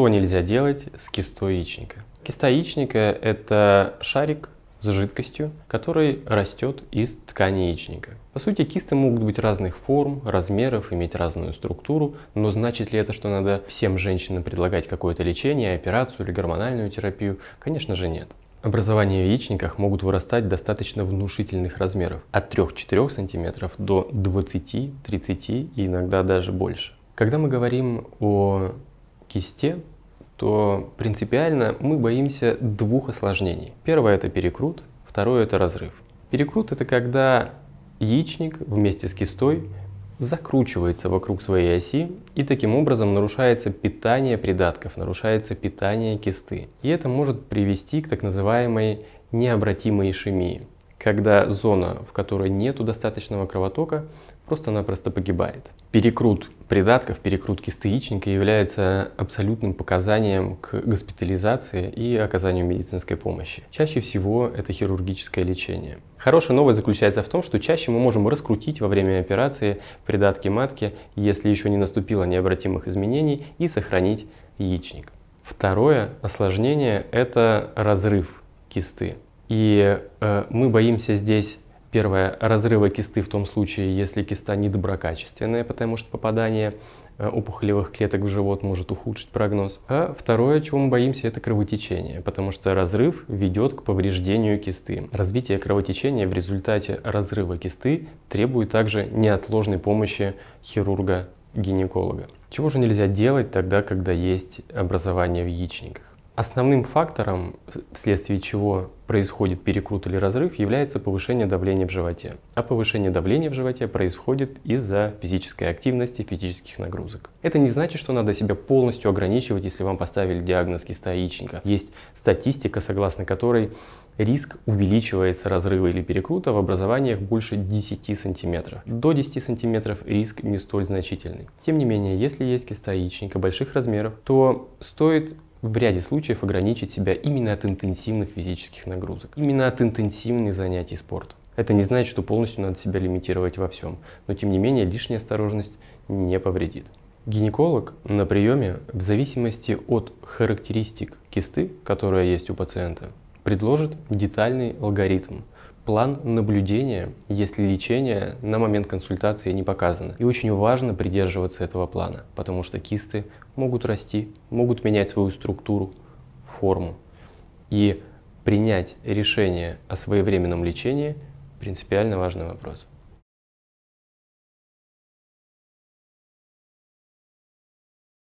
Что нельзя делать с кистой яичника? Киста яичника – это шарик с жидкостью, который растет из ткани яичника. По сути, кисты могут быть разных форм, размеров, иметь разную структуру, но значит ли это, что надо всем женщинам предлагать какое-то лечение, операцию или гормональную терапию? Конечно же нет. Образования в яичниках могут вырастать достаточно внушительных размеров, от 3-4 см до 20-30 и иногда даже больше. Когда мы говорим о кисте, то принципиально мы боимся двух осложнений. Первое это перекрут, второе это разрыв. Перекрут это когда яичник вместе с кистой закручивается вокруг своей оси и таким образом нарушается питание придатков, нарушается питание кисты. И это может привести к так называемой необратимой ишемии когда зона, в которой нету достаточного кровотока, просто-напросто погибает. Перекрут придатков, перекрут кисты яичника является абсолютным показанием к госпитализации и оказанию медицинской помощи. Чаще всего это хирургическое лечение. Хорошая новость заключается в том, что чаще мы можем раскрутить во время операции придатки матки, если еще не наступило необратимых изменений, и сохранить яичник. Второе осложнение – это разрыв кисты. И э, мы боимся здесь, первое, разрыва кисты в том случае, если киста недоброкачественная, потому что попадание э, опухолевых клеток в живот может ухудшить прогноз. А второе, чего мы боимся, это кровотечение, потому что разрыв ведет к повреждению кисты. Развитие кровотечения в результате разрыва кисты требует также неотложной помощи хирурга-гинеколога. Чего же нельзя делать тогда, когда есть образование в яичниках? Основным фактором, вследствие чего происходит перекрут или разрыв, является повышение давления в животе. А повышение давления в животе происходит из-за физической активности, физических нагрузок. Это не значит, что надо себя полностью ограничивать, если вам поставили диагноз киста яичника. Есть статистика, согласно которой риск увеличивается разрыва или перекрута в образованиях больше 10 сантиметров. До 10 сантиметров риск не столь значительный. Тем не менее, если есть киста яичника больших размеров, то стоит в ряде случаев ограничить себя именно от интенсивных физических нагрузок, именно от интенсивных занятий спортом. Это не значит, что полностью надо себя лимитировать во всем, но тем не менее лишняя осторожность не повредит. Гинеколог на приеме в зависимости от характеристик кисты, которая есть у пациента, предложит детальный алгоритм, план наблюдения, если лечение на момент консультации не показано. И очень важно придерживаться этого плана, потому что кисты могут расти, могут менять свою структуру, форму. И принять решение о своевременном лечении принципиально важный вопрос.